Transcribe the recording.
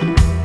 Bye.